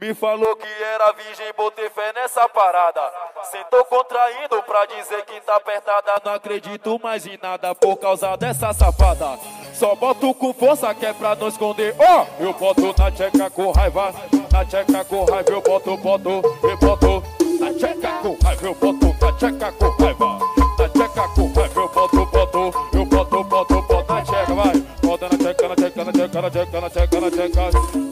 Me falou que era virgem, botei fé nessa parada. Sentou contraindo pra dizer que tá apertada. Não acredito mais em nada por causa dessa safada. Só boto com força que é pra não esconder. Oh, eu boto na tcheca com raiva. Na tcheca com raiva eu boto, boto, eu boto. Na tcheca com raiva eu boto, na tcheca com raiva. Na tcheca com raiva eu boto, boto, eu boto, boto, boto na tcheca, vai. Bota na tcheca, na tcheca, na tcheca, na tcheca, na tcheca, na tcheca.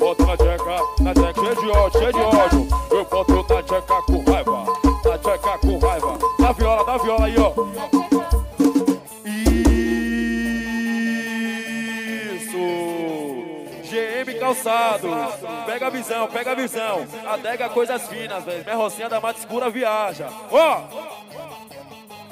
Cheio de ódio. Eu boto na tcheca com raiva. Na tcheca com raiva. Na viola, na viola aí, ó. calçados. Pega a visão, pega a visão. Adega coisas finas, velho. Minha rocinha da mata escura viaja. Ó! Oh!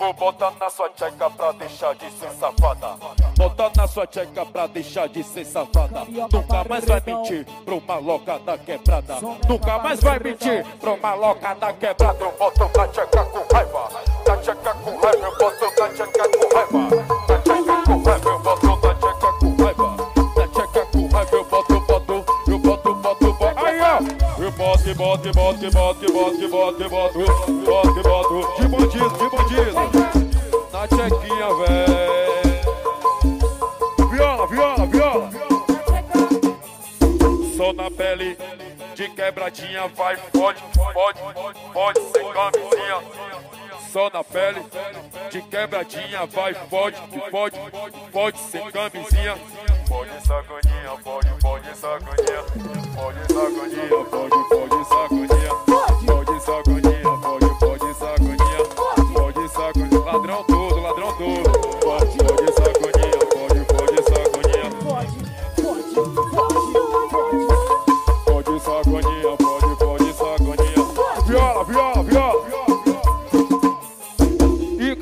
Vou botar na sua tcheca pra deixar de ser safada. Botar na sua tcheca pra deixar de ser safada. Nunca mais vai mentir pra uma louca da quebrada. Nunca mais vai mentir pra uma louca da quebrada. Eu boto na tcheca com raiva. Na tcheca com raiva, eu boto na tcheca com raiva. Na tcheca com raiva, eu boto na tcheca com raiva. Na tcheca com raiva, eu boto, boto, eu boto, boto, boto. Aí, ó! Eu boto, boto, boto, boto, boto, boto, boto, boto, boto. De bandido, de bandido. Só na pele de quebradinha, vai, pode, pode, pode ser camisinha. Só na pele de quebradinha, vai, pode, pode, pode ser camisinha. Pode sacaninha, pode, pode sacaninha. Pode sacaninha, pode, pode sacaninha. Pode sacaninha, pode, pode sacaninha. Pode sacaninha, ladrão todo,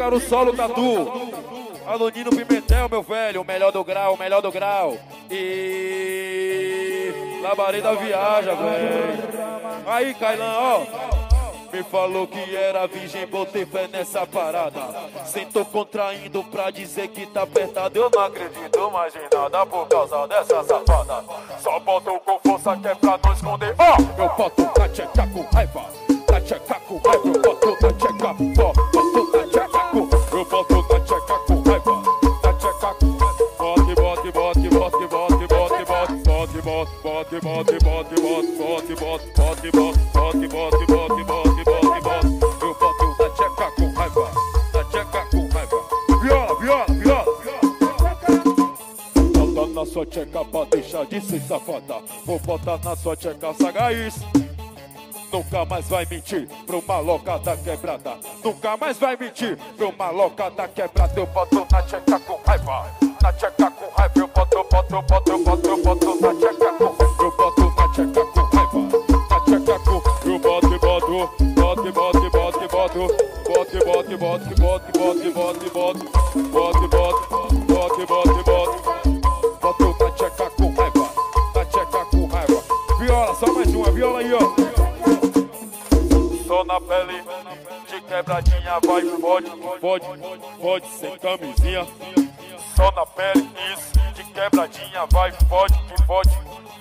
Ícaro solo tatu. Alunino Pimentel, meu velho, o melhor do grau, o melhor do grau. E. Labareda viaja, velho. Aí, Kailan, ó. Me falou que era virgem, botei fé nessa parada. Sentou contraindo pra dizer que tá apertado. Eu não acredito mais em nada por causa dessa safada. Só boto com força que é pra não esconder. Ó, oh! eu boto na tcheca com raiva. Na tcheca com raiva, bote, bote, bote, bote, bote, bote, bote, bote, bote, bote, bote, bote, bote, bote. Eu boto na tcheca com raiva. Na tcheca com raiva. Viola, viola, viola. Bota na sua tcheca pra deixar de ser safada. Vou botar na sua tcheca sagaz. Nunca mais vai mentir pra uma louca da quebrada. Nunca mais vai mentir pra uma louca da quebrada. Eu boto na tcheca com raiva. Na tcheca com raiva. Eu boto, boto, boto, boto, boto na tcheca com Eu bote, bote, bote, bote, bote, bote. Bote, bote, bote, bote, bote. Boto na tcheca com raiva. Na tcheca com raiva. Viola, só mais uma. Viola aí, ó. Só na pele de quebradinha, vai, pode, pode, pode sem camisinha. Só na pele, isso, de quebradinha, vai, pode, pode,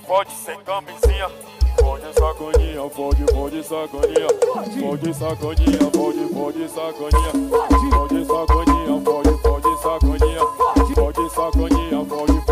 pode sem camisinha. Pode saconinha, pode, pode saconinha, pode saconinha, pode, pode saconinha, pode saconinha, pode, pode saconinha, pode saconinha, pode,